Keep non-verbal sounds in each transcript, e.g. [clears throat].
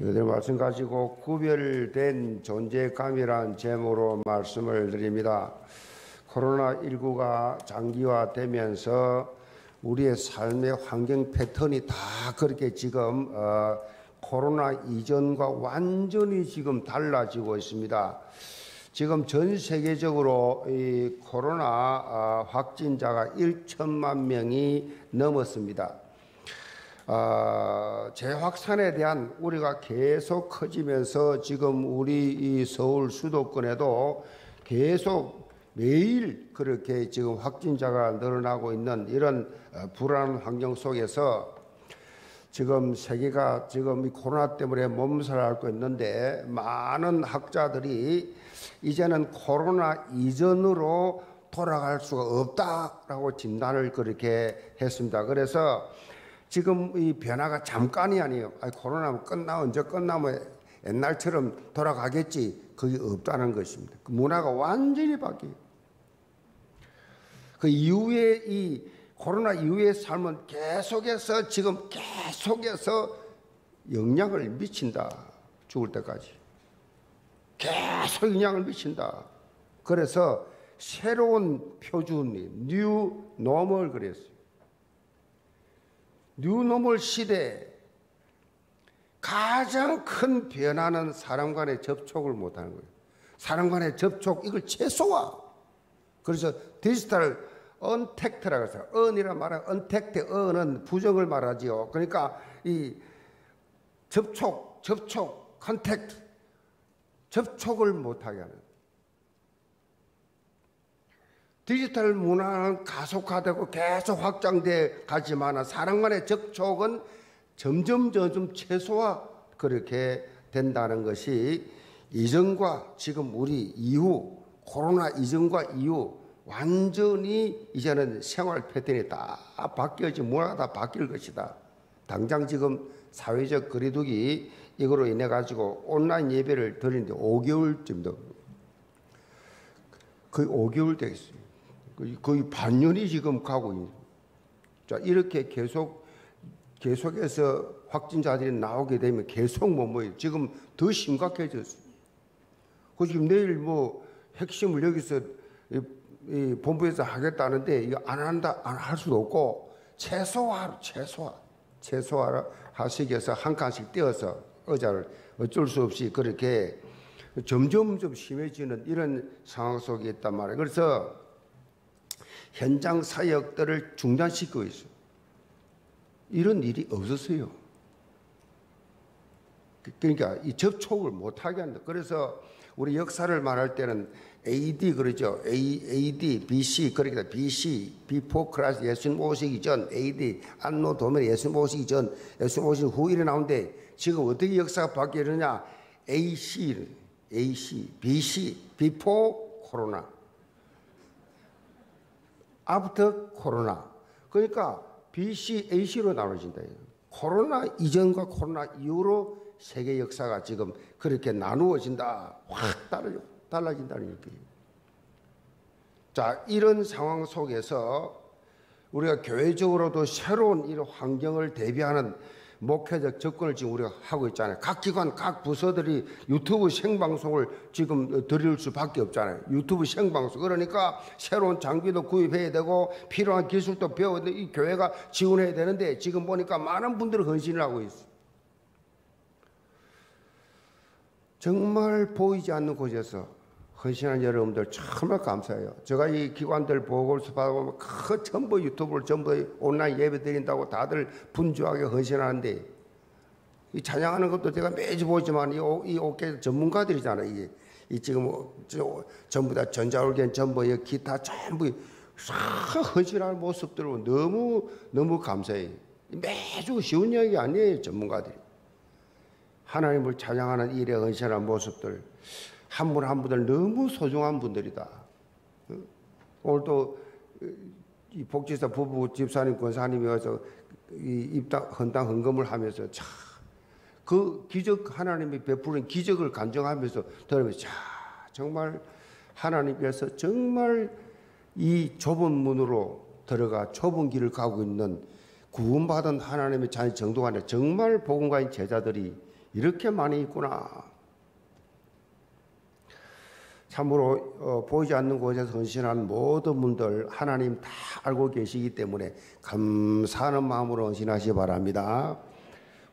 여덟 말씀 가지고 구별된 존재감이란 제목으로 말씀을 드립니다. 코로나19가 장기화되면서 우리의 삶의 환경 패턴이 다 그렇게 지금 어, 코로나 이전과 완전히 지금 달라지고 있습니다. 지금 전 세계적으로 이 코로나 어, 확진자가 1천만 명이 넘었습니다. 어, 재확산에 대한 우리가 계속 커지면서 지금 우리 이 서울 수도권에도 계속 매일 그렇게 지금 확진자가 늘어나고 있는 이런 어, 불안한 환경 속에서 지금 세계가 지금 이 코로나 때문에 몸살 앓고 있는데 많은 학자들이 이제는 코로나 이전으로 돌아갈 수가 없다라고 진단을 그렇게 했습니다. 그래서 지금 이 변화가 잠깐이 아니에요. 아니, 코로나 끝나 언제 끝나면 옛날처럼 돌아가겠지. 그게 없다는 것입니다. 그 문화가 완전히 바뀌어요. 그 이후에 이 코로나 이후의 삶은 계속해서 지금 계속해서 영향을 미친다. 죽을 때까지. 계속 영향을 미친다. 그래서 새로운 표준이 뉴 노멀 그랬어요. 뉴노멀 시대 가장 큰 변화는 사람 간의 접촉을 못하는 거예요. 사람 간의 접촉 이걸 최소화. 그래서 디지털 언택트라고 해서 un이라 말하면 언택트 un은 부정을 말하지요. 그러니까 이 접촉, 접촉, contact 접촉을 못하게 하는 디지털 문화는 가속화되고 계속 확장돼 가지만 사람 간의 접촉은 점점 점점 최소화 그렇게 된다는 것이 이전과 지금 우리 이후 코로나 이전과 이후 완전히 이제는 생활 패턴이 다 바뀌어지 문화가 다 바뀔 것이다. 당장 지금 사회적 거리두기 이거로 인해 가지고 온라인 예배를 드리는데 5개월쯤 더 거의 5개월 되겠어요. 거의 반년이 지금 가고 있는. 자, 이렇게 계속, 계속해서 확진자들이 나오게 되면 계속 뭐, 뭐, 지금 더 심각해졌어요. 그 지금 내일 뭐, 핵심을 여기서 이, 이 본부에서 하겠다는데, 이거 안 한다, 안 할 수도 없고, 최소화, 최소화, 최소화 하시기 위해서 한 칸씩 떼어서 의자를 어쩔 수 없이 그렇게 점점 좀 심해지는 이런 상황 속에 있단 말이에요. 그래서 현장 사역들을 중단시키고 있어요. 이런 일이 없었어요. 그러니까 이 접촉을 못하게 한다. 그래서 우리 역사를 말할 때는 AD 그러죠. A, AD, BC 그러니까 BC, Before Christ 예수님 오시기 전, AD 안노 도면 예수님 오시기 전, 예수님 오시기 후 이래 나오는데 지금 어떻게 역사가 바뀌느냐? AC, AC, BC, Before 코로나. After 코로나. 그러니까 BC, AC로 나눠진다. 코로나 이전과 코로나 이후로 세계 역사가 지금 그렇게 나누어진다. 확 달라진다는 얘기예요. 자, 이런 상황 속에서 우리가 교회적으로도 새로운 이런 환경을 대비하는 목회적 접근을 지금 우리가 하고 있잖아요. 각 기관, 각 부서들이 유튜브 생방송을 지금 드릴 수밖에 없잖아요. 유튜브 생방송. 그러니까 새로운 장비도 구입해야 되고 필요한 기술도 배워야 돼. 이 교회가 지원해야 되는데 지금 보니까 많은 분들이 헌신을 하고 있어요. 정말 보이지 않는 곳에서 헌신한 여러분들 정말 감사해요. 제가 이 기관들 보고서 받아보면 그 전부 유튜브를 전부 온라인 예배 드린다고 다들 분주하게 헌신하는데 이 찬양하는 것도 제가 매주 보지만 이, 이 옥계 전문가들이잖아요. 이게 이 지금 저, 전부 다 전자올겐 전부 기타 전부 헌신하는 모습들을 너무 너무 감사해요. 매주 쉬운 이야기 아니에요 전문가들이 하나님을 찬양하는 일에 헌신한 모습들. 한 분 한 분들 너무 소중한 분들이다. 어? 오늘도 이 복지사 부부 집사님 권사님이 와서 이 입당 헌당 헌금을 하면서 자, 그 기적 하나님이 베푸는 기적을 간증하면서 들으면서 자, 정말 하나님께서 정말 이 좁은 문으로 들어가 좁은 길을 가고 있는 구원받은 하나님의 자녀 정도가 아니라 정말 복음가인 제자들이 이렇게 많이 있구나. 참으로 어, 보이지 않는 곳에서 헌신한 모든 분들 하나님 다 알고 계시기 때문에 감사하는 마음으로 헌신하시 기 바랍니다.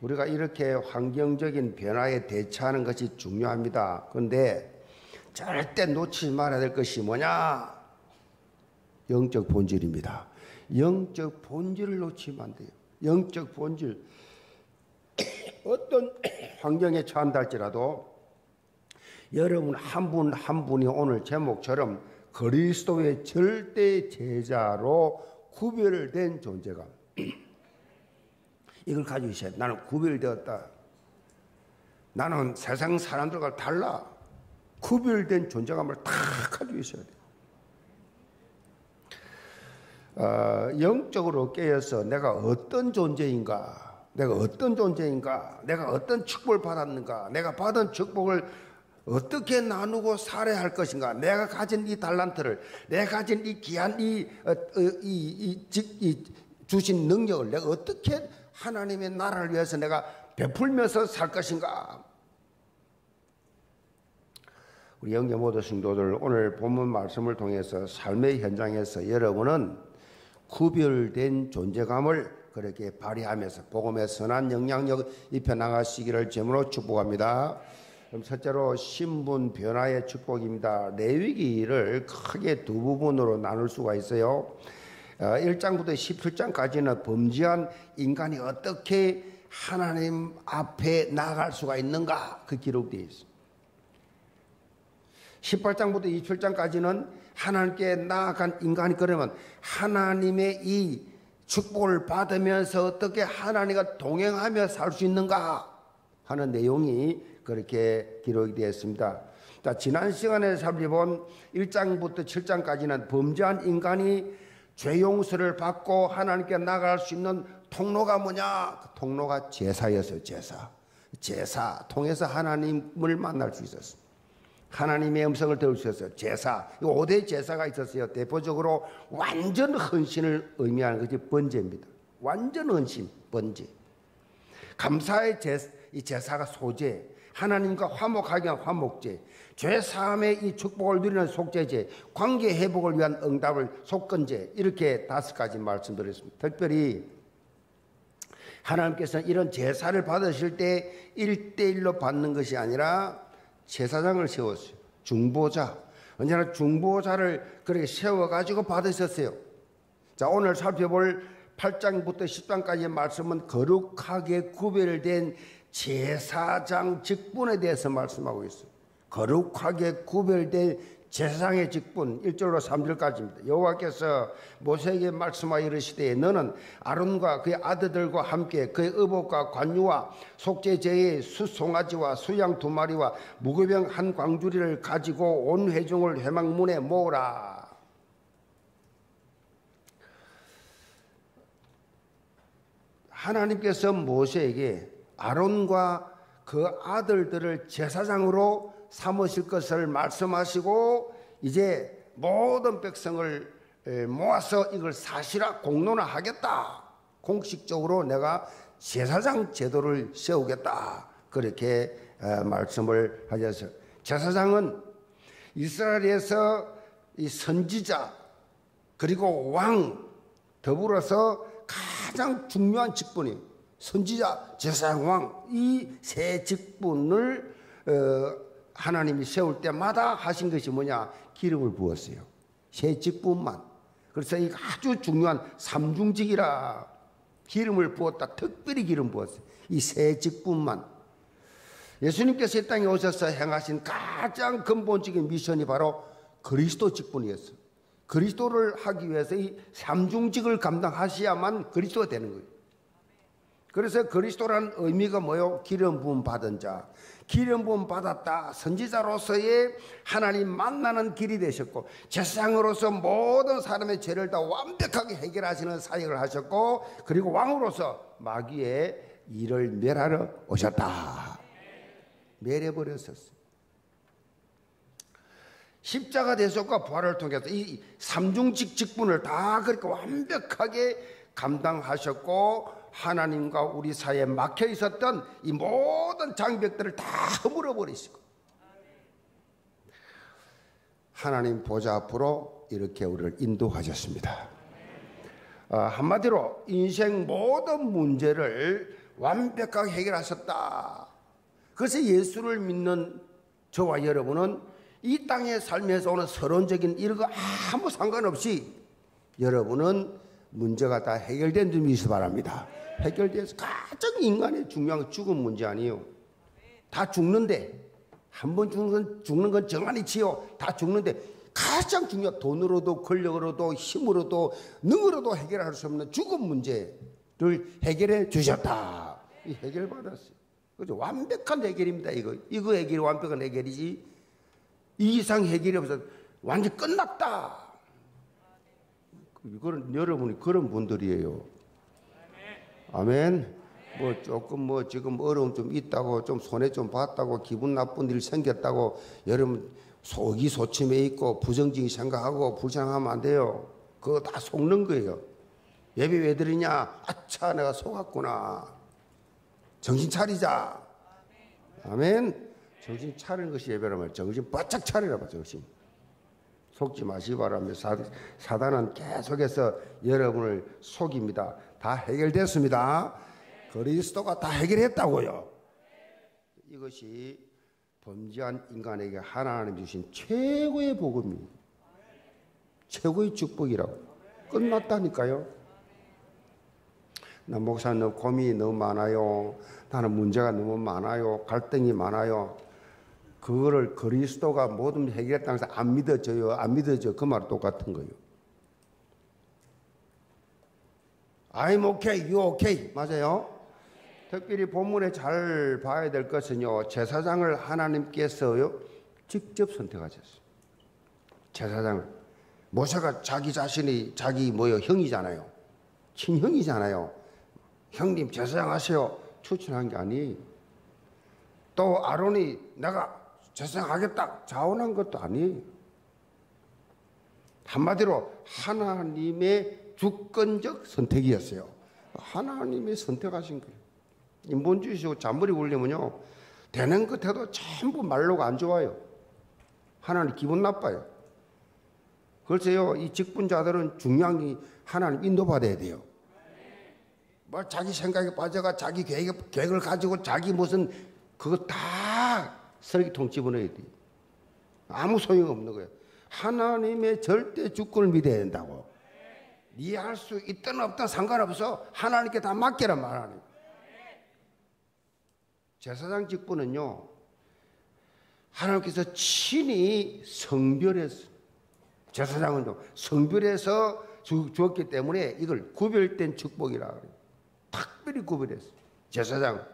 우리가 이렇게 환경적인 변화에 대처하는 것이 중요합니다. 그런데 절대 놓치지 말아야 될 것이 뭐냐? 영적 본질입니다. 영적 본질을 놓치면 안 돼요. 영적 본질. [coughs] 어떤 [coughs] 환경에 처한다 할지라도 여러분 한 분한 한 분이 오늘 제목처럼 그리스도의 절대 제자로 구별된 존재감. [clears throat] 이걸 가지고 있어야 돼. 나는 구별되었다. 나는 세상 사람들과 달라. 구별된 존재감을 다 가지고 있어야 돼. 어, 영적으로 깨어서 내가 어떤 존재인가, 내가 어떤 존재인가, 내가 어떤 축복을 받았는가, 내가 받은 축복을 어떻게 나누고 살아야 할 것인가, 내가 가진 이 달란트를, 내가 가진 이 귀한 이, 어, 어, 이, 이, 이, 이 주신 능력을 내가 어떻게 하나님의 나라를 위해서 내가 베풀면서 살 것인가. 우리 영계 모든 성도들 오늘 본문 말씀을 통해서 삶의 현장에서 여러분은 구별된 존재감을 그렇게 발휘하면서 복음의 선한 영향력 입혀 나가시기를 제으로 축복합니다. 그럼 첫째로 신분 변화의 축복입니다. 레위기를 크게 두 부분으로 나눌 수가 있어요. 1장부터 어, 17장까지는 범죄한 인간이 어떻게 하나님 앞에 나아갈 수가 있는가 그 기록되어 있습니다. 18장부터 27장까지는 하나님께 나아간 인간이 그러면 하나님의 이 축복을 받으면서 어떻게 하나님과 동행하며 살 수 있는가 하는 내용이 그렇게 기록이 되었습니다. 자, 지난 시간에 살펴본 1장부터 7장까지는 범죄한 인간이 죄 용서를 받고 하나님께 나갈 수 있는 통로가 뭐냐? 그 통로가 제사였어요, 제사. 제사 통해서 하나님을 만날 수 있었어요. 하나님의 음성을 들을 수 있었어요. 제사. 5대 제사가 있었어요. 대표적으로 완전 헌신을 의미하는 것이 번제입니다. 완전 헌신, 번제. 감사의 제, 이 제사가 소제, 하나님과 화목하기 위한 화목제, 죄 사함의 이 축복을 누리는 속죄제, 관계 회복을 위한 응답을 속건제 이렇게 다섯 가지 말씀드렸습니다. 특별히 하나님께서는 이런 제사를 받으실 때 일대일로 받는 것이 아니라 제사장을 세웠어요. 중보자. 언제나 중보자를 그렇게 세워가지고 받으셨어요. 자, 오늘 살펴볼 8장부터 10장까지의 말씀은 거룩하게 구별된 제사장 직분에 대해서 말씀하고 있어요. 거룩하게 구별된 제사장의 직분 1절로 3절까지입니다. 여호와께서 모세에게 말씀하여 이르시되 너는 아론과 그의 아들들과 함께 그의 의복과 관유와 속죄제의 수송아지와 수양 두 마리와 무교병 한 광주리를 가지고 온 회중을 회막문에 모으라. 하나님께서 모세에게 아론과 그 아들들을 제사장으로 삼으실 것을 말씀하시고 이제 모든 백성을 모아서 이걸 사실화 공론화하겠다. 공식적으로 내가 제사장 제도를 세우겠다. 그렇게 말씀을 하셨어요. 제사장은 이스라엘에서 이 선지자 그리고 왕 더불어서 가장 중요한 직분이 선지자, 제사장, 왕 이 세 직분을 어, 하나님이 세울 때마다 하신 것이 뭐냐? 기름을 부었어요. 세 직분만. 그래서 이 아주 중요한 삼중직이라 기름을 부었다. 특별히 기름 부었어요. 이 세 직분만. 예수님께서 이 땅에 오셔서 행하신 가장 근본적인 미션이 바로 그리스도 직분이었어요. 그리스도를 하기 위해서 이 삼중직을 감당하셔야만 그리스도가 되는 거예요. 그래서 그리스도라는 의미가 뭐요? 기름 부음 받은 자. 기름 부음 받았다. 선지자로서의 하나님 만나는 길이 되셨고 제사장으로서 모든 사람의 죄를 다 완벽하게 해결하시는 사역을 하셨고 그리고 왕으로서 마귀의 일을 멸하러 오셨다. 멸해 버렸었어. 십자가 대속과 부활을 통해서 이 삼중직 직분을 다 그렇게 완벽하게 감당하셨고 하나님과 우리 사이에 막혀 있었던 이 모든 장벽들을 다 허물어 버리시고 하나님 보좌 앞으로 이렇게 우리를 인도하셨습니다. 어, 한마디로 인생 모든 문제를 완벽하게 해결하셨다. 그래서 예수를 믿는 저와 여러분은 이 땅에 살면서 오는 서론적인 거 아무 상관없이 여러분은 문제가 다 해결된 줄 믿으시 바랍니다. 해결돼서 가장 인간의 중요한 죽은 문제 아니에요. 다 죽는데 한 번 죽는 건 죽는 건 정한이치요. 다 죽는데 가장 중요한 돈으로도 권력으로도 힘으로도 능으로도 해결할 수 없는 죽은 문제를 해결해 주셨다. 이 해결 받았어요. 그죠? 완벽한 해결입니다. 이거 이거 해결이 완벽한 해결이지. 이 이상 해결이 없어 완전 끝났다. 이거는 여러분이 그런 분들이에요. 아멘. 뭐 조금 뭐 지금 어려움 좀 있다고 좀 손해 좀 봤다고 기분 나쁜 일 생겼다고 여러분 속이 소침해 있고 부정적인 생각하고 불쌍하면 안 돼요. 그거 다 속는 거예요. 예배 왜 드리냐? 아차 내가 속았구나. 정신 차리자. 아멘. 정신 차리는 것이 예배라면 정신 바짝 차리라 봐 정신. 속지 마시기 바랍니다. 사, 단은 계속해서 여러분을 속입니다. 다 해결됐습니다. 그리스도가 다 해결했다고요. 이것이 범죄한 인간에게 하나님 주신 최고의 복음입니다. 최고의 축복이라고. 끝났다니까요. 나 목사님 고민이 너무 많아요. 나는 문제가 너무 많아요. 갈등이 많아요. 그거를 그리스도가 모든 해결했다는 해서 안 믿어져요. 안 믿어져. 그 말 똑같은 거예요. I'm okay, you okay. 맞아요? 특별히 본문에 잘 봐야 될 것은요. 제사장을 하나님께서요. 직접 선택하셨어요. 제사장을. 모세가 자기 자신이 자기 뭐요 형이잖아요. 친형이잖아요. 형님 제사장 하세요. 추천한 게 아니. 또 아론이 내가 재생하겠다 자원한 것도 아니에요. 한마디로 하나님의 주권적 선택이었어요. 하나님이 선택하신 거예요. 인본주의시고 잔머리 굴리면요. 되는 것에도 전부 말로가 안 좋아요. 하나님 기분 나빠요. 그래서요, 이 직분자들은 중요한 게 하나님 인도받아야 돼요. 뭐 자기 생각에 빠져가 자기 계획, 계획을 가지고 자기 무슨 그거 다 쓰레기통 집어넣어야 돼. 아무 소용없는 거예요. 하나님의 절대 주권을 믿어야 된다고. 네할수 있든 없든 상관없어. 하나님께 다 맡겨라 말하는. 제사장 직분은요. 하나님께서 친히 성별해서 제사장은 성별해서 주었기 때문에 이걸 구별된 축복이라 그래요. 특별히 구별했어. 제사장.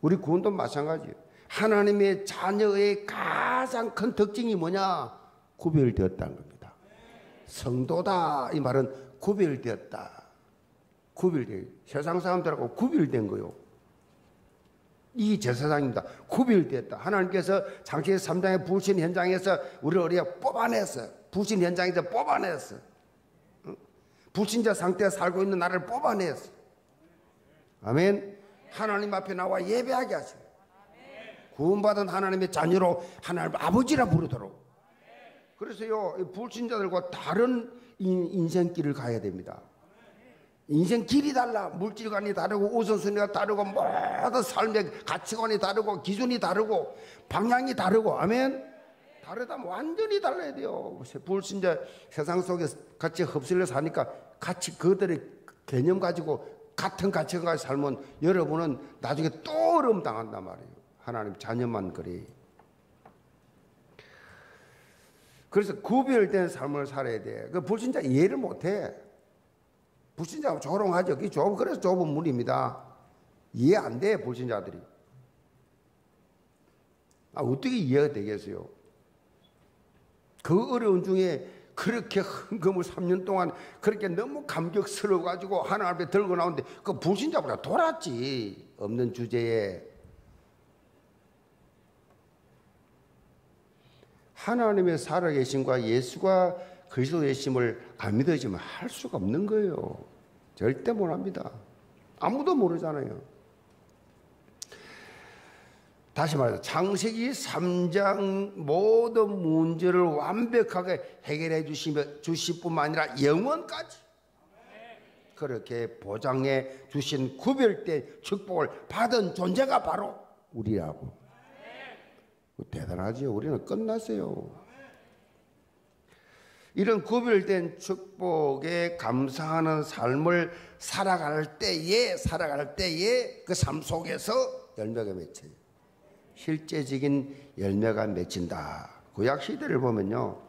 우리 구원도 마찬가지예요. 하나님의 자녀의 가장 큰 특징이 뭐냐? 구별되었다는 겁니다. 성도다 이 말은 구별되었다. 구별돼 세상 사람들하고 구별된 거요. 이 제사장입니다. 구별되었다. 하나님께서 장치 3장의 불신 현장에서 우리를 우리가 뽑아냈어요. 불신 현장에서 뽑아냈어요. 불신자 상태에 살고 있는 나를 뽑아냈어요. 아멘. 하나님 앞에 나와 예배하게 하시고 구원받은 하나님의 자녀로 하나님 아버지라 부르도록. 그래서요, 불신자들과 다른 인생길을 가야 됩니다. 인생 길이 달라. 물질관이 다르고 우선순위가 다르고 모든 삶의 가치관이 다르고 기준이 다르고 방향이 다르고 아멘. 다르다면 완전히 달라야 돼요. 불신자 세상 속에 같이 흡수를 사니까 같이 그들의 개념 가지고 같은 가치관 살면 여러분은 나중에 또 어려움 당한단 말이에요. 하나님 자녀만 그리. 그래서 구별된 삶을 살아야 돼. 그 불신자 이해를 못 해. 불신자가 조롱하죠. 그 좁, 그래서 좁은 문입니다. 이해 안 돼, 불신자들이. 아, 어떻게 이해가 되겠어요? 그 어려운 중에 그렇게 헌금을 3년 동안 그렇게 너무 감격스러워가지고 하나님 앞에 들고 나오는데 그 불신자보다 돌았지. 없는 주제에. 하나님의 살아계심과 예수가 그리스도의 심을 안 믿어지면 할 수가 없는 거예요. 절대 못 합니다. 아무도 모르잖아요. 다시 말해서 창세기 3장 모든 문제를 완벽하게 해결해 주시며 주실 뿐만 아니라 영원까지 그렇게 보장해 주신 구별된 축복을 받은 존재가 바로 우리라고. 대단하지요. 우리는 끝났어요. 이런 구별된 축복에 감사하는 삶을 살아갈 때에 살아갈 때에 그 삶 속에서 열매가 맺혀요. 실제적인 열매가 맺힌다. 구약 시대를 보면요.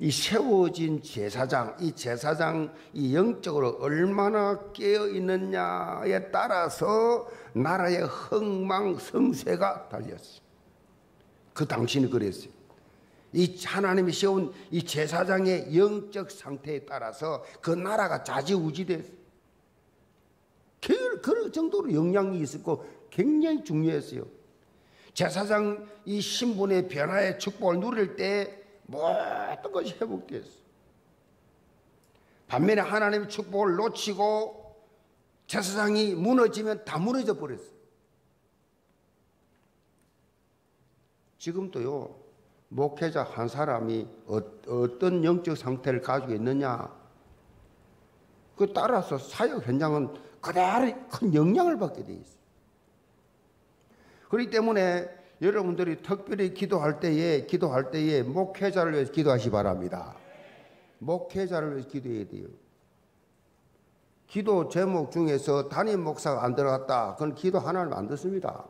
이 세워진 제사장, 이 제사장 이 영적으로 얼마나 깨어 있느냐에 따라서 나라의 흥망 성쇠가 달렸어요. 그 당시는 그랬어요. 이 하나님이 세운 이 제사장의 영적 상태에 따라서 그 나라가 자지우지됐어요. 그, 그 정도로 영향이 있었고 굉장히 중요했어요. 제사장 이 신분의 변화의 축복을 누릴 때 모든 것이 회복됐어. 반면에 하나님의 축복을 놓치고 제사장이 무너지면 다 무너져 버렸어. 지금도요, 목회자 한 사람이 어, 떤 영적 상태를 가지고 있느냐, 그 따라서 사역 현장은 그대로 큰 영향을 받게 돼 있어요. 그렇기 때문에 여러분들이 특별히 기도할 때에 기도할 때에 목회자를 위해서 기도하시 바랍니다. 목회자를 위해서 기도해야 돼요. 기도 제목 중에서 담임 목사가 안 들어갔다. 그건 기도 하나를 안 듣습니다.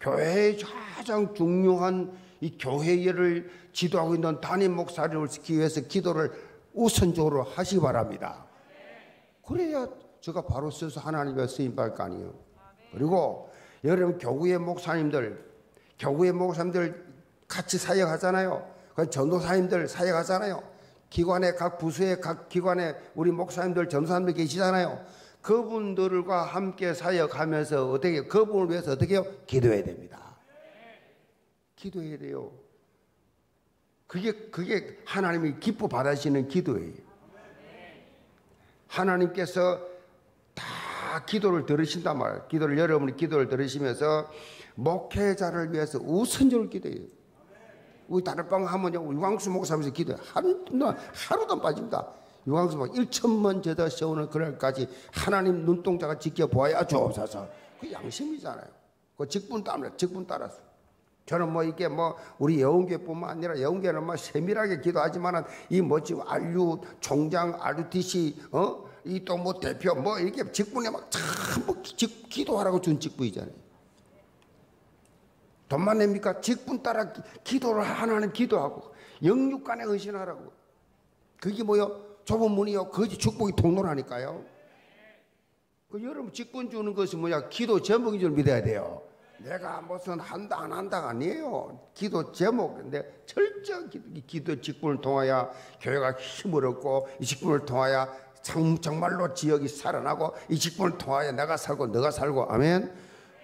교회의 가장 중요한 이 교회를 지도하고 있는 담임 목사를 지키기 위해서 기도를 우선적으로 하시기 바랍니다. 그래야 제가 바로 써서 하나님의 쓰임 받을 거 아니에요. 그리고 여러분 교구의 목사님들, 교구의 목사님들 같이 사역하잖아요. 그 전도사님들 사역하잖아요. 기관의 각 부서의 각 기관의 우리 목사님들, 전도사님들 계시잖아요. 그분들과 함께 사역하면서 어떻게 그분을 위해서 어떻게 해요? 기도해야 됩니다. 기도해야 돼요. 그게 그게 하나님이 기뻐 받으시는 기도예요. 하나님께서 기도를 들으신단 말이에요. 기도를 여러분이 기도를 들으시면서 목회자를 위해서 우선적으로 기도해요. 우리 다락방 하면요, 유광수 목사하면서 기도해. 하루, 하루도 빠집니다. 목 1천만 제다 세우는 그날까지 하나님 눈동자가 지켜보아야 주옵소서. 그 양심이잖아요. 그 직분 따라, 직분 따라서. 저는 뭐 이게 뭐 우리 여운교뿐만 아니라 여운교는 뭐 세밀하게 기도하지만은 이 뭐지 알류 총장 RUTC 어 이 또 뭐 대표 뭐 이렇게 직분에 막 전부 기도하라고 준 직분이잖아요. 돈만 냅니까? 직분 따라 기도를 하나는 기도하고 영육간에 헌신하라고. 그게 뭐요? 좁은 문이요. 거지 축복이 통로라니까요. 그 여러분 직분 주는 것이 뭐야? 기도 제목인 줄 믿어야 돼요. 내가 무슨 한다 안 한다가 아니에요. 기도 제목인데 철저히 기도 직분을 통하여 교회가 힘을 얻고 이 직분을 통하여 정말로 지역이 살아나고 이 직분을 통하여 내가 살고 너가 살고 아멘.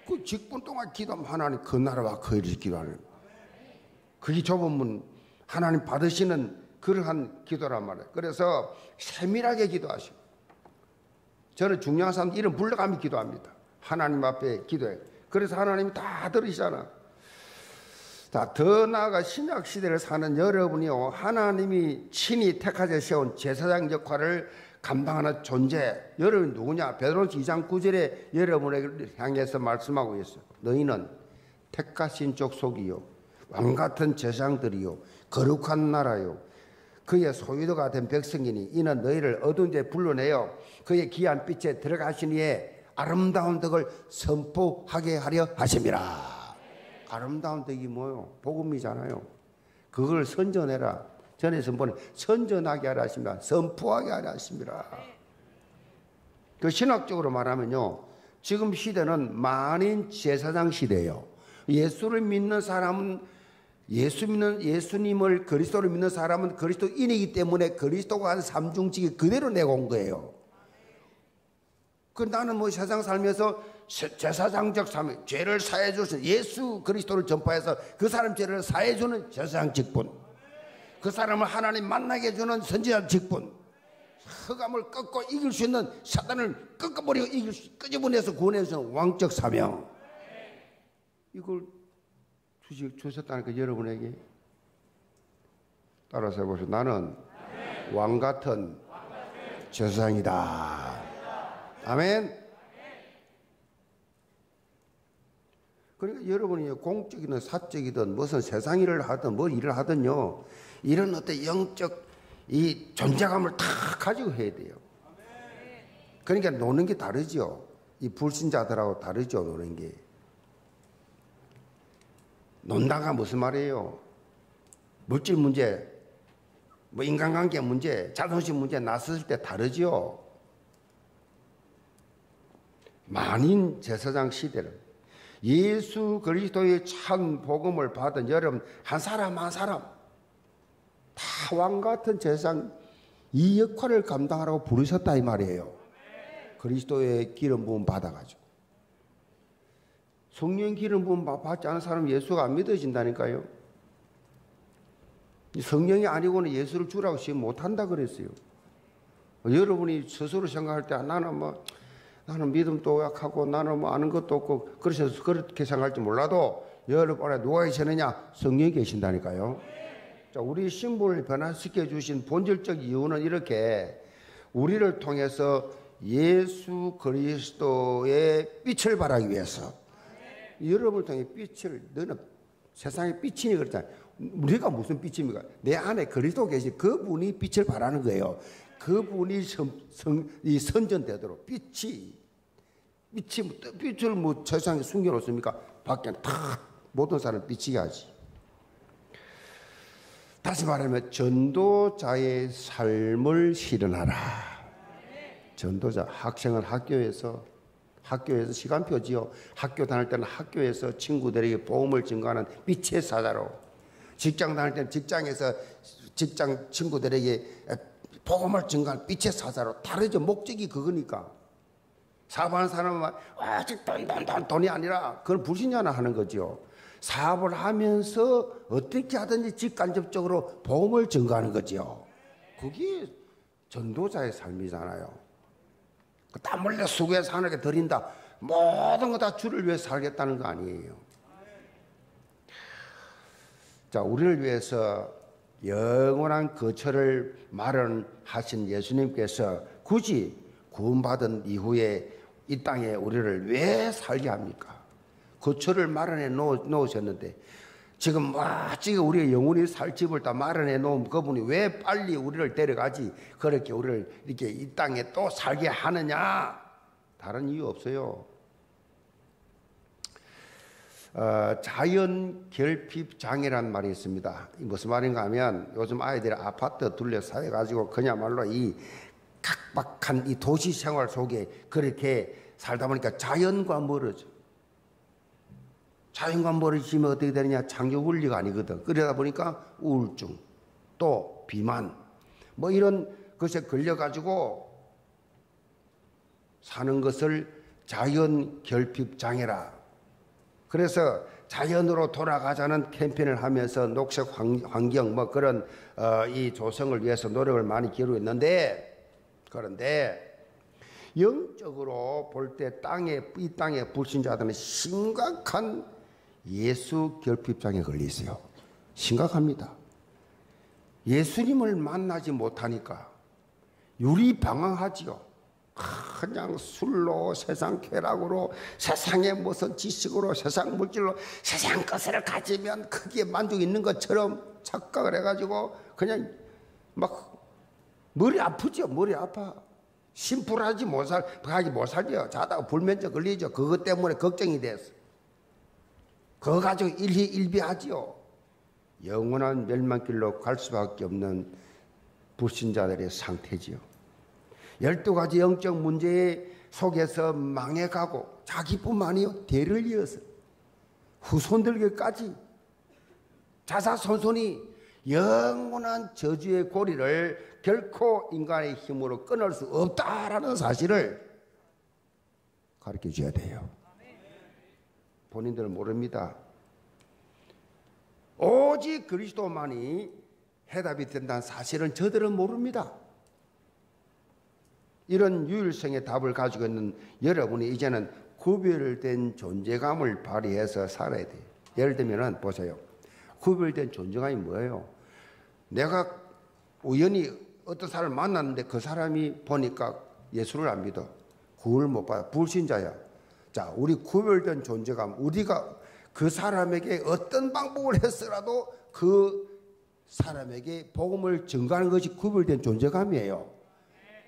그 직분 동안 기도하면 하나님 그 나라와 그 일을 기도하는 그게 좁은 문 하나님 받으시는 그러한 기도란 말이에요. 그래서 세밀하게 기도하시고 저는 중요한 사람 이름 불러가며 기도합니다. 하나님 앞에 기도해. 그래서 하나님이 다 들으시잖아. 자, 더 나아가 신약 시대를 사는 여러분이요. 하나님이 친히 택하셔 세운 제사장 역할을 감당하는 존재. 여러분 누구냐? 베드로스 2장 9절에 여러분에게 향해서 말씀하고 있어. 너희는 택하신 족 속이요. 왕 같은 제사장들이요. 거룩한 나라요. 그의 소유도가 된 백성이니 이는 너희를 어두운 데 불러내어 그의 귀한 빛에 들어가시니에 아름다운 덕을 선포하게 하려 하심이라. 아름다운 덕이 뭐요? 복음이잖아요. 그걸 선전해라. 전에 선포는 선전하게 하라 하십니다. 선포하게 하라 하십니다. 그 신학적으로 말하면요. 지금 시대는 만인 제사장 시대예요. 예수를 믿는 사람은 예수 믿는 예수님을 그리스도를 믿는 사람은 그리스도인이기 때문에 그리스도가 한 삼중직이 그대로 내고 온 거예요. 그 나는 뭐 세상 살면서 제사장적 삶, 죄를 사해 주신 예수 그리스도를 전파해서 그 사람 죄를 사해 주는 제사장 직분. 그 사람을 하나님 만나게 해주는 선지자 직분. 흑암을 꺾고 이길 수 있는 사단을 꺾어버리고 이길 수, 끄집어내서 구원해서 왕적 사명. 이걸 주시, 주셨다니까 여러분에게. 따라서 해보세요. 나는 왕 같은 제사장이다. 아멘. 그러니까 여러분이 공적이든 사적이든 무슨 세상 일을 하든 뭘 일을 하든요. 이런 어떤 영적 이 존재감을 다 가지고 해야 돼요. 그러니까 노는 게 다르죠. 이 불신자들하고 다르죠, 노는 게. 논다가 무슨 말이에요? 물질 문제, 뭐 인간관계 문제, 자존심 문제 나섰을 때 다르죠. 만인 제사장 시대는 예수 그리스도의 참 복음을 받은 여러분 한 사람 한 사람 다 왕 같은 제사장 이 역할을 감당하라고 부르셨다 이 말이에요. 그리스도의 기름 부음 받아가지고 성령 기름 부음 받지 않은 사람 예수가 안 믿어진다니까요. 성령이 아니고는 예수를 주라고 시험 못한다 그랬어요. 여러분이 스스로 생각할 때 나는 뭐 나는 믿음도 약하고 나는 뭐 아는 것도 없고 그러셔서 그렇게 생각할지 몰라도 여러분 안에 누가 계시느냐? 성령이 계신다니까요. 자, 우리 신분을 변화시켜 주신 본질적 이유는 이렇게 우리를 통해서 예수 그리스도의 빛을 발하기 위해서 여러분을 통해 빛을 너는 세상의 빛이니 그렇잖아요. 우리가 무슨 빛입니까? 내 안에 그리스도 계신 그분이 빛을 발하는 거예요. 그분이 성, 성, 이 선전되도록 빛이 빛이 뭐, 빛을 뭐 세상에 숨겨놓습니까? 밖에 탁 모든 사람 비치게 하지. 다시 말하면 전도자의 삶을 실현하라. 전도자 학생은 학교에서 학교에서 시간표지요. 학교 다닐 때는 학교에서 친구들에게 보험을 증거하는 빛의 사자로 직장 다닐 때는 직장에서 직장 친구들에게 복음을 증가할 빛의 사자로 다르죠. 목적이 그거니까. 사업하는 사람은 와, 돈, 돈, 돈, 돈이 아니라 그건 불신자나 하는 거죠. 사업을 하면서 어떻게 하든지 직간접적으로 보험을 증가하는 거죠. 그게 전도자의 삶이잖아요. 그땀 흘려 수고해서 하나님께 드린다. 모든 거 다 주를 위해 살겠다는 거 아니에요. 자, 우리를 위해서 영원한 거처를 마련하신 예수님께서 굳이 구원받은 이후에 이 땅에 우리를 왜 살게 합니까? 거처를 마련해 놓으셨는데 지금 와 지금 우리의 영혼이 살 집을 다 마련해 놓은 그분이 왜 빨리 우리를 데려가지 그렇게 우리를 이렇게 이 땅에 또 살게 하느냐 다른 이유 없어요. 어, 자연 결핍 장애란 말이 있습니다. 무슨 말인가 하면 요즘 아이들이 아파트 둘러싸여 가지고 그야말로 이 각박한 이 도시 생활 속에 그렇게 살다 보니까 자연과 멀어져. 자연과 멀어지면 어떻게 되느냐? 장교 원리가 아니거든. 그러다 보니까 우울증, 또 비만, 뭐 이런 것에 걸려가지고 사는 것을 자연 결핍 장애라 그래서 자연으로 돌아가자는 캠페인을 하면서 녹색 환경 뭐 그런 어, 이 조성을 위해서 노력을 많이 기울였는데 그런데 영적으로 볼 때 땅에 이 땅의 불신자들은 심각한 예수 결핍장에 걸려 있어요. 심각합니다. 예수님을 만나지 못하니까 유리 방황하지요. 그냥 술로 세상 쾌락으로 세상의 무슨 지식으로 세상 물질로 세상 것을 가지면 크게 만족 있는 것처럼 착각을 해가지고 그냥 막 머리 아프죠 머리 아파 심플하지 못살 하지 못 살죠 자다가 불면증 걸리죠 그것 때문에 걱정이 돼서 그거 가지고 일희 일비하지요 영원한 멸망길로 갈 수밖에 없는 불신자들의 상태지요. 열두 가지 영적 문제 속에서 망해가고 자기뿐만 아니요 대를 이어서 후손들에게까지 자사손손이 영원한 저주의 고리를 결코 인간의 힘으로 끊을 수 없다라는 사실을 가르쳐 줘야 돼요. 본인들은 모릅니다. 오직 그리스도만이 해답이 된다는 사실은 저들은 모릅니다. 이런 유일성의 답을 가지고 있는 여러분이 이제는 구별된 존재감을 발휘해서 살아야 돼요. 예를 들면은 보세요. 구별된 존재감이 뭐예요? 내가 우연히 어떤 사람을 만났는데 그 사람이 보니까 예수를 안 믿어. 구을 못 받아. 불신자야. 자, 우리 구별된 존재감. 우리가 그 사람에게 어떤 방법을 했으라도 그 사람에게 복음을 증가하는 것이 구별된 존재감이에요.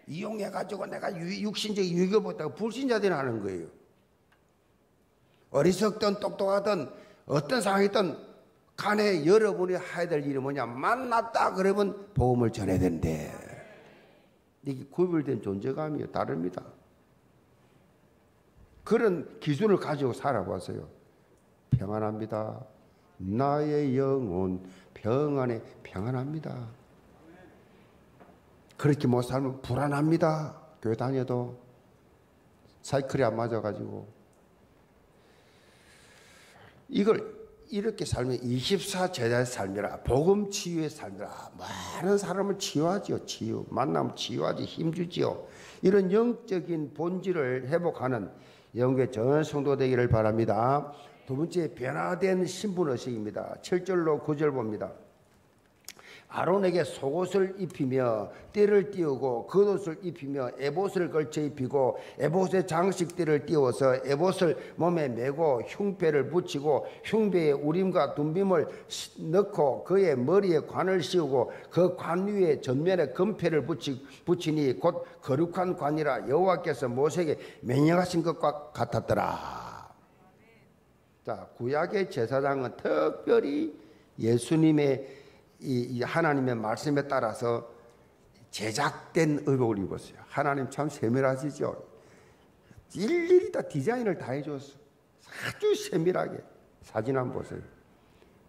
이용해가지고 내가 육신적 유익을 보다가 불신자들이 하는 거예요. 어리석든 똑똑하든 어떤 상황이든 간에 여러분이 해야 될 일이 뭐냐. 만났다 그러면 복음을 전해야 되는데. 이게 구별된 존재감이 다릅니다. 그런 기준을 가지고 살아봤어요. 평안합니다. 나의 영혼 평안에 평안합니다. 그렇게 못 살면 불안합니다. 교회 다녀도 사이클이 안 맞아가지고 이걸 이렇게 살면 24제자의 삶이라 복음 치유의 삶이라 많은 사람을 치유하지요 치유 만나면 치유하지 힘주지요 이런 영적인 본질을 회복하는 영계 전 성도 되기를 바랍니다. 두 번째 변화된 신분의식입니다. 7절로 9절 봅니다 아론에게 속옷을 입히며 띠를 띄우고 겉옷을 입히며 에봇을 걸쳐 입히고 에봇의 장식띠를 띄워서 에봇을 몸에 메고 흉배를 붙이고 흉배에 우림과 둠빔을 넣고 그의 머리에 관을 씌우고 그 관 위에 전면에 금패를 붙이, 붙이니 곧 거룩한 관이라 여호와께서 모세에게 명령하신 것과 같았더라. 자 구약의 제사장은 특별히 예수님의 이, 하나님의 말씀에 따라서 제작된 의복을 입었어요. 하나님 참 세밀하시죠. 일일이 다 디자인을 다 해줬어. 아주 세밀하게 사진 한번 보세요.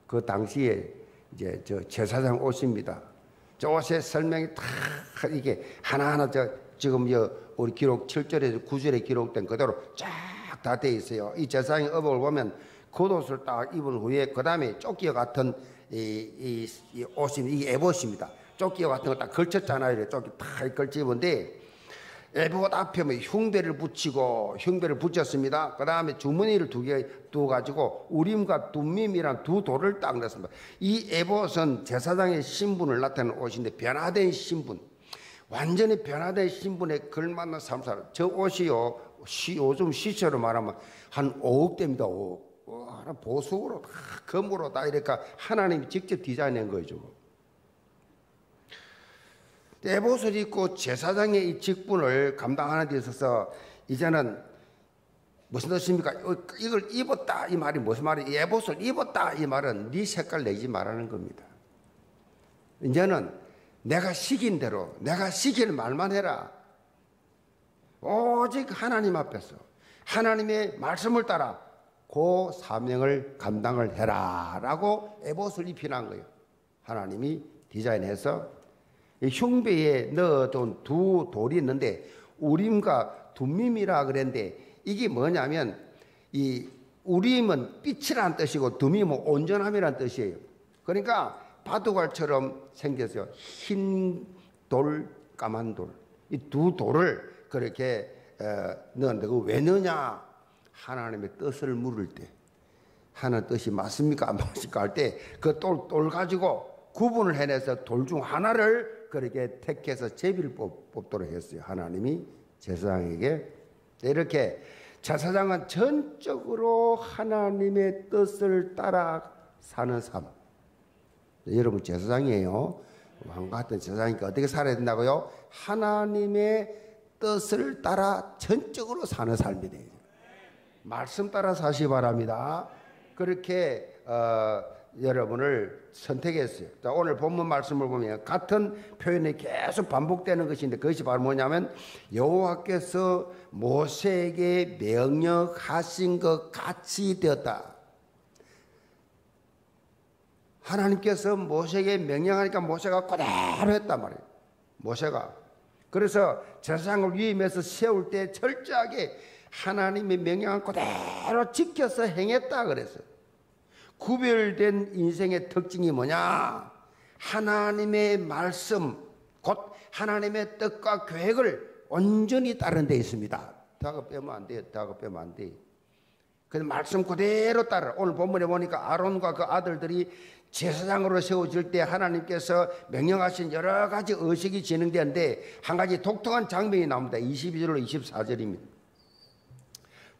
그 당시에 이제 저 제사장 옷입니다. 저 옷의 설명이 다 이게 하나하나 저 지금 여 우리 기록 7절에서 9절에 기록된 그대로 쫙 다 돼 있어요. 이 제사장의 의복을 보면 겉옷을 딱 입은 후에 그 다음에 조끼와 같은 이, 이, 이 옷이 이 에봇입니다. 조끼 같은 거딱 걸쳤잖아요. 조끼 딱 걸치는데 에봇 앞에 뭐 흉배를 붙이고 흉배를 붙였습니다. 그 다음에 주머니를 두 개두 가지고 우림과 둠밈이란 두 돌을 딱 넣습니다. 이 에봇은 제사장의 신분을 나타내는 옷인데 변화된 신분, 완전히 변화된 신분에 걸맞는 삶살. 저 옷이요, 시, 요즘 시세로 말하면 한 5억 됩니다. 5억. 보석으로 다 금으로 다 이렇게 하나님이 직접 디자인한 거죠. 에봇을 입고 제사장의 이 직분을 감당하는 데 있어서 이제는 무슨 뜻입니까? 어, 이걸 입었다 이 말이 무슨 말이 에봇을 입었다 이 말은 네 색깔 내지 말하는 겁니다. 이제는 내가 시킨 대로 내가 시킬 말만 해라. 오직 하나님 앞에서 하나님의 말씀을 따라 그 사명을 감당을 해라 라고 에봇을 입히는 거예요. 하나님이 디자인해서 흉배에 넣어둔 두 돌이 있는데 우림과 둠밈이라 그랬는데 이게 뭐냐면 이 우림은 빛이라는 뜻이고 둠임은 온전함이라는 뜻이에요. 그러니까 바둑알처럼 생겼어요. 흰 돌, 까만 돌. 이 두 돌을 그렇게 어, 넣었는데 그왜 넣냐? 하나님의 뜻을 물을 때 하나님 뜻이 맞습니까? 안 맞습니까? 할 때 그 돌, 돌 가지고 구분을 해내서 돌 중 하나를 그렇게 택해서 제비를 뽑, 도록 했어요. 하나님이 제사장에게 이렇게 제사장은 전적으로 하나님의 뜻을 따라 사는 삶. 여러분 제사장이에요. 왕 같은 제사장이니까 어떻게 살아야 된다고요? 하나님의 뜻을 따라 전적으로 사는 삶이 돼요. 말씀 따라 사시 바랍니다. 그렇게 어, 여러분을 선택했어요. 자, 오늘 본문 말씀을 보면 같은 표현이 계속 반복되는 것인데 그것이 바로 뭐냐면 여호와께서 모세에게 명령하신 것 같이 되었다. 하나님께서 모세에게 명령하니까 모세가 그대로 했단 말이에요. 모세가. 그래서 세상을 위임해서 세울 때 철저하게 하나님의 명령을 그대로 지켜서 행했다 그랬어요. 구별된 인생의 특징이 뭐냐? 하나님의 말씀, 곧 하나님의 뜻과 계획을 온전히 따른 데 있습니다. 다가 빼면 안 돼. 다가 빼면 안 돼. 그 말씀 그대로 따라. 오늘 본문에 보니까 아론과 그 아들들이 제사장으로 세워질 때 하나님께서 명령하신 여러 가지 의식이 진행되는데 한 가지 독특한 장면이 나옵니다. 22절로 24절입니다.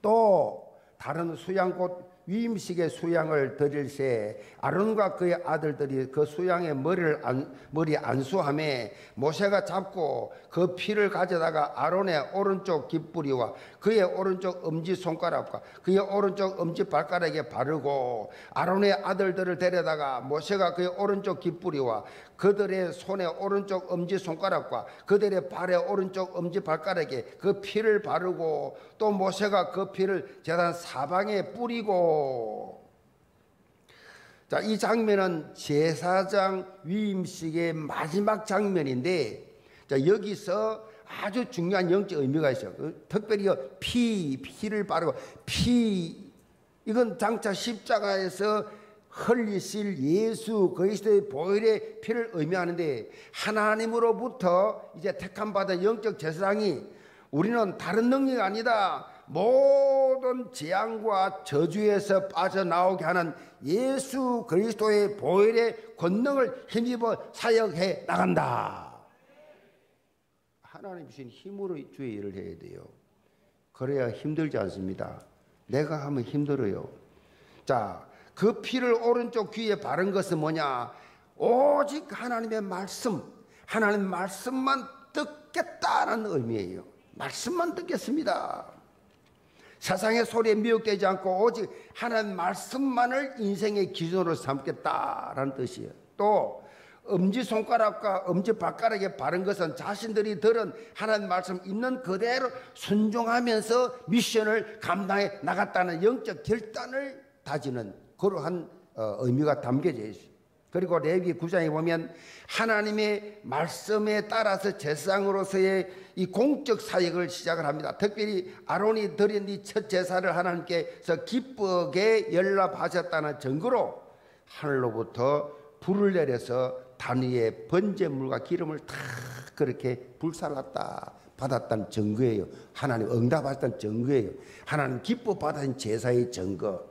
또 다른 수양꽃 위임식의 수양을 드릴 새 아론과 그의 아들들이 그 수양의 머리를 안, 머리 안수함에 모세가 잡고 그 피를 가져다가 아론의 오른쪽 깃뿌리와 그의 오른쪽 엄지 손가락과 그의 오른쪽 엄지 발가락에 바르고 아론의 아들들을 데려다가 모세가 그의 오른쪽 깃뿌리와 그들의 손의 오른쪽 엄지 손가락과 그들의 발의 오른쪽 엄지 발가락에 그 피를 바르고 또 모세가 그 피를 재단 사방에 뿌리고 자, 이 장면은 제사장 위임식의 마지막 장면인데 자, 여기서 아주 중요한 영적 의미가 있어요. 그 특별히 피, 피를 바르고 피 이건 장차 십자가에서 흘리실 예수 그리스도의 보혈의 피를 의미하는데 하나님으로부터 이제 택함 받은 영적 제사장이 우리는 다른 능력이 아니다. 모든 재앙과 저주에서 빠져나오게 하는 예수 그리스도의 보혈의 권능을 힘입어 사역해 나간다. 하나님 주신 힘으로 주의 일을 해야 돼요. 그래야 힘들지 않습니다. 내가 하면 힘들어요. 자, 그 피를 오른쪽 귀에 바른 것은 뭐냐? 오직 하나님의 말씀, 하나님 말씀만 듣겠다는 의미예요. 말씀만 듣겠습니다. 세상의 소리에 미혹되지 않고 오직 하나님 말씀만을 인생의 기준으로 삼겠다라는 뜻이에요. 또 엄지손가락과 엄지발가락에 바른 것은 자신들이 들은 하나님 말씀 있는 그대로 순종하면서 미션을 감당해 나갔다는 영적 결단을 다지는 그러한 어, 의미가 담겨져 있어요. 그리고 레위 9장에 보면 하나님의 말씀에 따라서 제사장으로서의 이 공적 사역을 시작을 합니다. 특별히 아론이 드린 이 첫 제사를 하나님께서 기쁘게 연락하셨다는 증거로 하늘로부터 불을 내려서 단위의 번제물과 기름을 다 그렇게 불살랐다 받았다는 증거예요. 하나님 응답하셨다는 증거예요. 하나님 기뻐 받은 제사의 증거.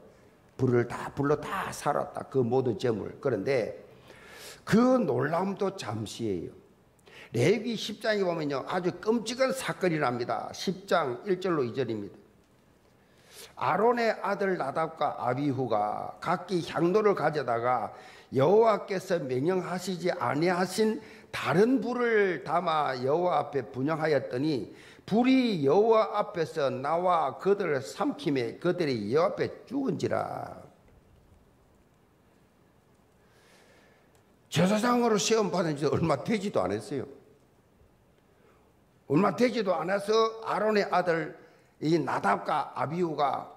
불을 다 불로 다 살았다. 그 모든 점을. 그런데 그 놀라움도 잠시예요. 레위 10장에 보면요. 아주 끔찍한 사건이 납니다. 10장 1절로 2절입니다. 아론의 아들 나답과 아비후가 각기 향로를 가져다가 여호와께서 명령하시지 아니하신 다른 불을 담아 여호와 앞에 분양하였더니 불이 여호와 앞에서 나와 그들을 삼킴에 그들이 여호와 앞에 죽은지라. 제사장으로 시험 받은 지 얼마 되지도 않았어요. 얼마 되지도 않아서 아론의 아들 이 나답과 아비우가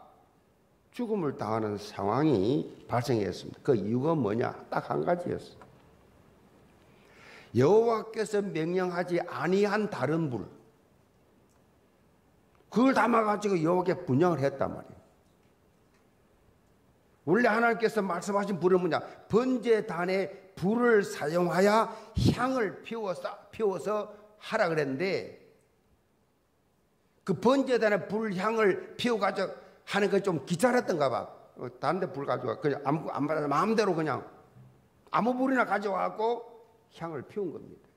죽음을 당하는 상황이 발생했습니다. 그 이유가 뭐냐? 딱 한 가지였어. 여호와께서 명령하지 아니한 다른 불. 그걸 담아가지고 여호와께 분양을 했단 말이에요. 원래 하나님께서 말씀하신 불은 뭐냐? 번제단에 불을 사용하여 향을 피워서, 피워서 하라 그랬는데 그 번제단에 불향을 피워가지고 하는 거좀 귀찮았던가 봐. 어, 다른 데 불 가져와. 그냥 아무, 안 받아 마음대로 그냥 아무 불이나 가져와갖고 향을 피운 겁니다.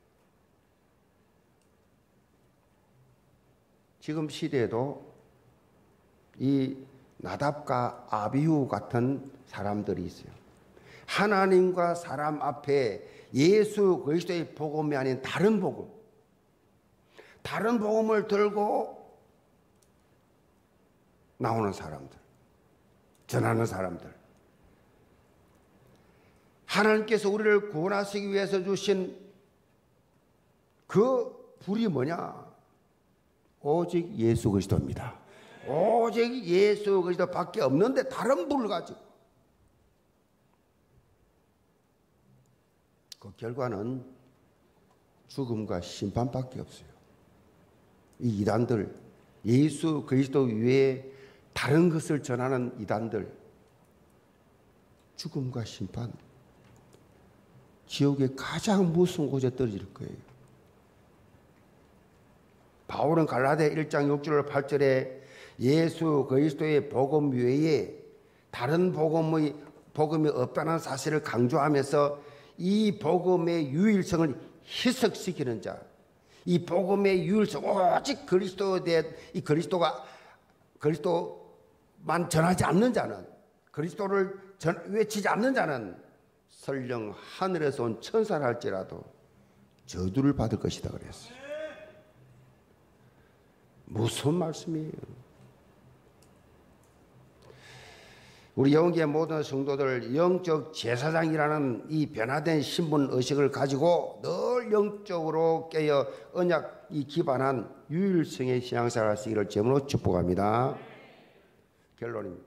지금 시대에도 이 나답과 아비후 같은 사람들이 있어요. 하나님과 사람 앞에 예수 그리스도의 복음이 아닌 다른 복음, 다른 복음을 들고 나오는 사람들, 전하는 사람들. 하나님께서 우리를 구원하시기 위해서 주신 그 불이 뭐냐? 오직 예수 그리스도입니다. 오직 예수 그리스도밖에 없는데 다른 불을 가지고 그 결과는 죽음과 심판밖에 없어요. 이 이단들 예수 그리스도 위에 다른 것을 전하는 이단들 죽음과 심판 지옥의 가장 무서운 곳에 떨어질 거예요. 바울은 갈라데 1장 6절 8절에 예수 그리스도의 복음 외에 다른 복음의 복음이 없다는 사실을 강조하면서 이 복음의 유일성을 희석시키는 자, 이 복음의 유일성 오직 그리스도에 이 그리스도가 그리스도만 전하지 않는 자는 그리스도를 전, 외치지 않는 자는 설령 하늘에서 온 천사를 할지라도 저주를 받을 것이다 그랬어요. 무슨 말씀이에요? 우리 영계 모든 성도들 영적 제사장이라는 이 변화된 신분 의식을 가지고 늘 영적으로 깨어 언약 이 기반한 유일성의 신앙생활 하시기를 제문으로 축복합니다. 결론입니다.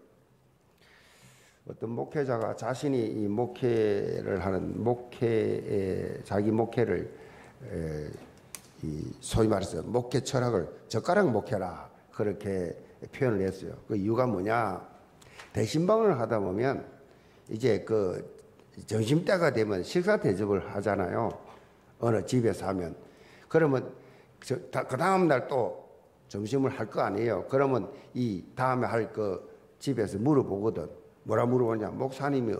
어떤 목회자가 자신이 이 목회를 하는 목회 자기 목회를 소위 말해서 목회 철학을 젓가락 목회라 그렇게 표현을 했어요. 그 이유가 뭐냐? 대신방을 하다 보면 이제 그 점심 때가 되면 식사 대접을 하잖아요. 어느 집에서 하면 그러면 그 다음 날 또 점심을 할 거 아니에요. 그러면 이 다음에 할 그 집에서 물어보거든. 뭐라 물어보냐? 목사님이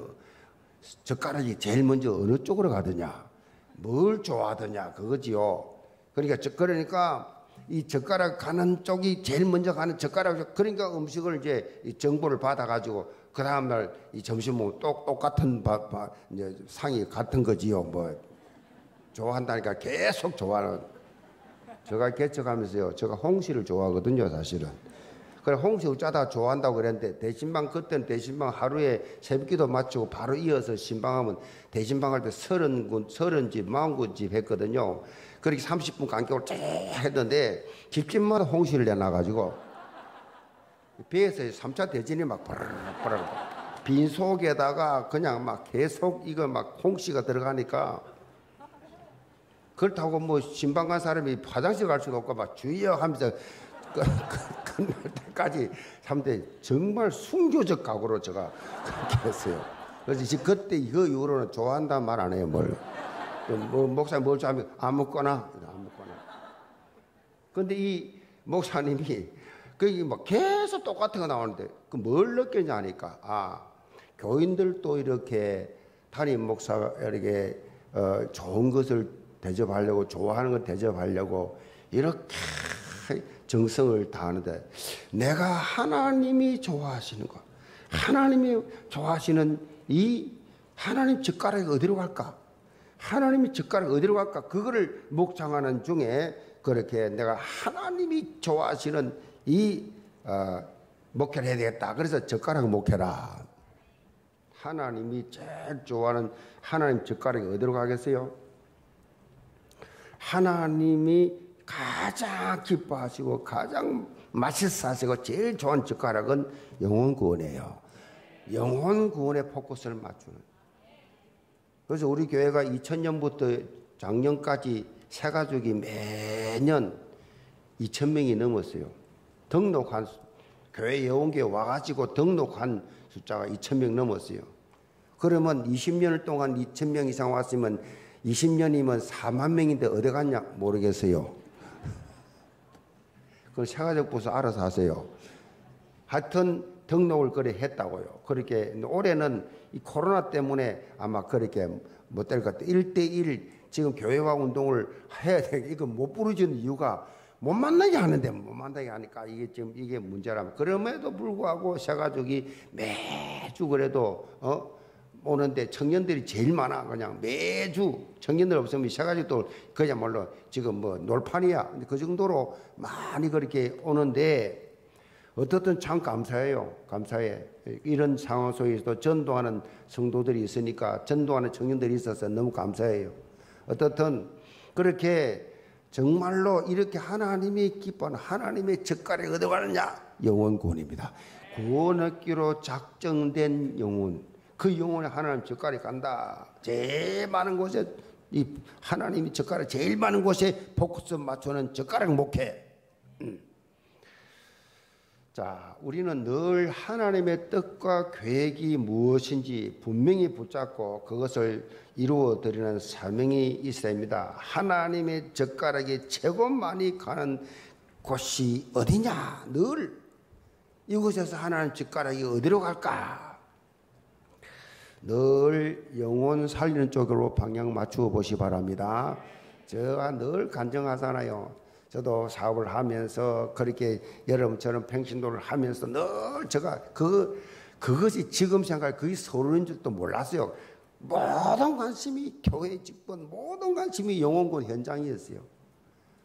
젓가락이 제일 먼저 어느 쪽으로 가더냐? 뭘 좋아하더냐? 그거지요. 그러니까 그러니까 이 젓가락 가는 쪽이 제일 먼저 가는 젓가락 그러니까 음식을 이제 정보를 받아 가지고 그 다음 날 이 점심 먹으면 똑 똑같은 바, 바, 이제 상이 같은 거지요. 뭐 좋아한다니까 계속 좋아하는. 제가 개척하면서요. 제가 홍시를 좋아하거든요, 사실은. 그래 홍시를 짜다 좋아한다고 그랬는데 대신방 그때는 대신방 하루에 새벽기도 마치고 바로 이어서 신방하면 대신방 할 때 서른 군 서른 집 마흔 군집 했거든요. 그렇게 30분 간격으로 쭉 했는데 집집마다 홍시를 내놔가지고 배에서 3차 대진이 막 버럭버럭 빈 속에다가 그냥 막 계속 이거 막 홍시가 들어가니까 그렇다고 뭐 신방 간 사람이 화장실 갈 수도 없고 막 주의여 하면서 끝날 때까지 삼대 정말 순교적 각오로 제가 그렇게 했어요. 그래서 그때 이거 이후로는 좋아한다는 말안 해요, 뭘. 뭐 목사님 뭘 좋아하면 아무거나 아무거나. 근데 이 목사님이 뭐 계속 똑같은 거 나오는데 그 뭘 느꼈냐 하니까 아 교인들도 이렇게 담임 목사가 이렇게 어, 좋은 것을 대접하려고 좋아하는 걸 대접하려고 이렇게 정성을 다하는데 내가 하나님이 좋아하시는 것 하나님이 좋아하시는 이 하나님 젓가락이 어디로 갈까? 하나님이 젓가락 어디로 갈까? 그거를 묵상하는 중에 그렇게 내가 하나님이 좋아하시는 이 어, 목회를 해야 되겠다. 그래서 젓가락 목회라. 하나님이 제일 좋아하는 하나님 젓가락이 어디로 가겠어요? 하나님이 가장 기뻐하시고 가장 맛있어 하시고 제일 좋아하는 젓가락은 영혼 구원이에요. 영혼 구원에 포커스를 맞추는. 그래서 우리 교회가 2000년부터 작년까지 새 가족이 매년 2,000명이 넘었어요. 등록한, 교회 예원교회 와가지고 등록한 숫자가 2,000명 넘었어요. 그러면 20년을 동안 2,000명 이상 왔으면 20년이면 4만 명인데 어디 갔냐 모르겠어요. 그 새가족 부서 알아서 하세요. 하여튼 등록을 그래 했다고요. 그렇게 올해는 이 코로나 때문에 아마 그렇게 못 될 것 같아요. 1대1 지금 교회화 운동을 해야 돼. 이거 못 부르지는 이유가 못 만나게 하는데 못 만나게 하니까 이게 지금 이게 문제라면 그럼에도 불구하고 새 가족이 매주 그래도 어 오는데 청년들이 제일 많아 그냥 매주 청년들 없으면 새 가족도 그야말로 지금 뭐 놀판이야 그 정도로 많이 그렇게 오는데 어떻든 참 감사해요. 감사해. 이런 상황 속에서도 전도하는 성도들이 있으니까 전도하는 청년들이 있어서 너무 감사해요. 어떻든 그렇게 정말로 이렇게 하나님이 기뻐하는 하나님의 젓가락이 어디 가느냐? 영원 구원입니다. 구원 얻기로 작정된 영혼. 그 영혼에 하나님 젓가락이 간다. 제일 많은 곳에 이 하나님이 젓가락 제일 많은 곳에 포커스 맞추는 젓가락 목회. 음. 자, 우리는 늘 하나님의 뜻과 계획이 무엇인지 분명히 붙잡고 그것을 이루어 드리는 사명이 있어야 합니다. 하나님의 젓가락이 최고 많이 가는 곳이 어디냐? 늘 이곳에서 하나님 집가락이 어디로 갈까? 늘 영혼 살리는 쪽으로 방향 맞추어 보시 바랍니다. 제가 늘 간증하잖아요. 저도 사업을 하면서 그렇게 여러분처럼 팽신도를 하면서 늘 제가 그 그것이 지금 생각 그게 서로인 줄도 몰랐어요. 모든 관심이 교회 직분, 모든 관심이 영혼군 현장이었어요.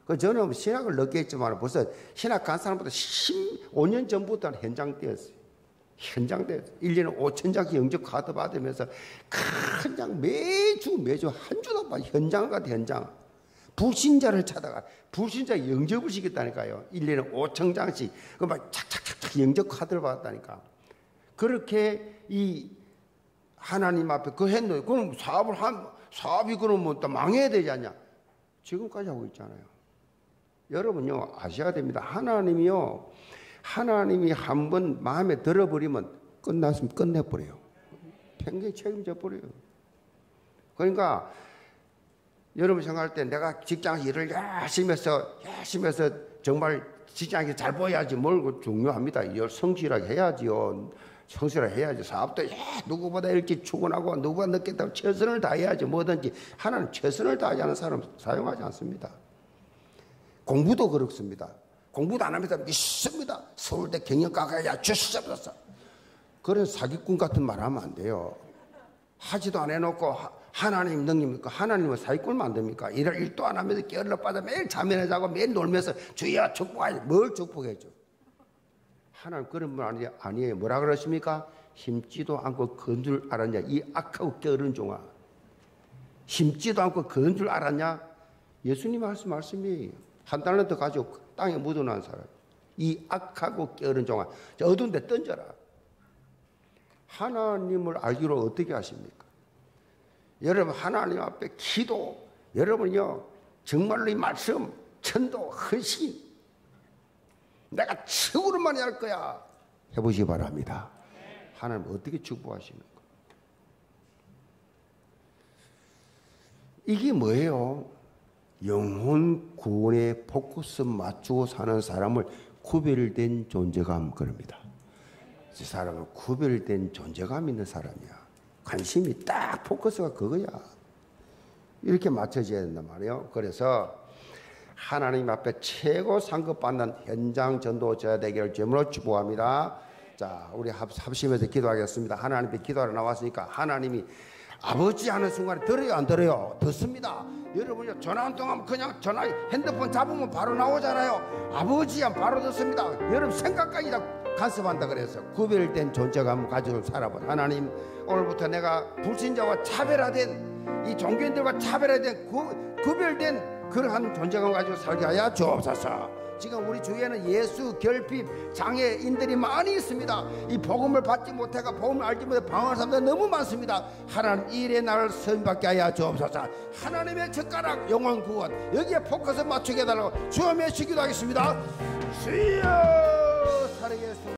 그 저는 신학을 늦게 했지만 벌써 신학 간 사람보다 15년 전부터 현장 때였어요. 현장 때 1년에 5천 장씩 영접 카드 받으면서 그냥 매주 매주 한 주도 봐 현장 같아 현장. 불신자를 찾아가 불신자 영접을 시켰다니까요. 1년에 5천 장씩 그막 착착착착 영접 카드를 받았다니까. 그렇게 이 하나님 앞에 그 했는데 그럼 사업을 한 사업이 그러면 뭐또 망해야 되지 않냐? 지금까지 하고 있잖아요. 여러분요 아셔야 됩니다. 하나님이요 하나님이 한 번 마음에 들어버리면 끝났으면 끝내버려요. 평생 책임져 버려요. 그러니까 여러분 생각할 때 내가 직장에서 일을 열심히 해서 열심히 해서 정말 직장에서 잘 보여야지 뭘 중요합니다. 성실하게 해야지요. 성실하게 해야지. 사업도 예, 누구보다 일찍 출근하고 누구보다 늦게 타고 최선을 다해야지. 뭐든지 하나는 최선을 다하지 않은 사람 사용하지 않습니다. 공부도 그렇습니다. 공부도 안 합니다. 믿습니다. 서울대 경영과가 주시잡았어. 그런 사기꾼 같은 말 하면 안 돼요. 하지도 안 해놓고 하나님 능력입니까? 하나님은 사기꾼 만듭니까? 일을 일도 안 하면서 게을러 빠져 매일 잠이나 자고 매일 놀면서 주여 축복하지 뭘 축복해줘? 하나님 그런 분 아니, 아니에요. 뭐라 그러십니까? 힘지도 않고 건줄 알았냐? 이 악하고 게으른 종아. 힘지도 않고 건줄 알았냐? 예수님 말씀 말씀이에요. 한 달란트 가지고 땅에 묻어놓은 사람. 이 악하고 게으른 종아. 어두운 데 던져라. 하나님을 알기로 어떻게 하십니까? 여러분 하나님 앞에 기도, 여러분요 정말로 이 말씀, 천도, 헌신, 내가 최고로만 할 거야 해보시기 바랍니다. 하나님 어떻게 축복하시는 거? 이게 뭐예요? 영혼 구원에 포커스 맞추고 사는 사람을 구별된 존재감 그럽니다. 이 사람은 구별된 존재감 있는 사람이야. 관심이 딱 포커스가 그거야. 이렇게 맞춰져야 된단 말이에요. 그래서 하나님 앞에 최고 상급 받는 현장 전도자 되기를 주으로 축복합니다. 자, 우리 합심해서 기도하겠습니다. 하나님 앞에 기도하러 나왔으니까 하나님이 아버지 하는 순간에 들어요 안 들어요? 듣습니다. 여러분이 전화 한 통하면 그냥 전화 핸드폰 잡으면 바로 나오잖아요. 아버지야 바로 듣습니다. 여러분 생각까지 다 간섭한다 그래서 구별된 존재감 가지고 살아본 하나님 오늘부터 내가 불신자와 차별화된 이 종교인들과 차별화된 구, 구별된 그러한 존재감 가지고 살게 하여 주옵소서. 지금 우리 주위에는 예수 결핍 장애인들이 많이 있습니다. 이 복음을 받지 못해가 복음을 알지 못해 방황하는 사람들 너무 많습니다. 하나님 일의 나를 선받게 하여 주옵소서. 하나님의 젓가락 영원 구원 여기에 포커스 맞추게 해달라고 주여 메시기도 하겠습니다. 주여 살아계소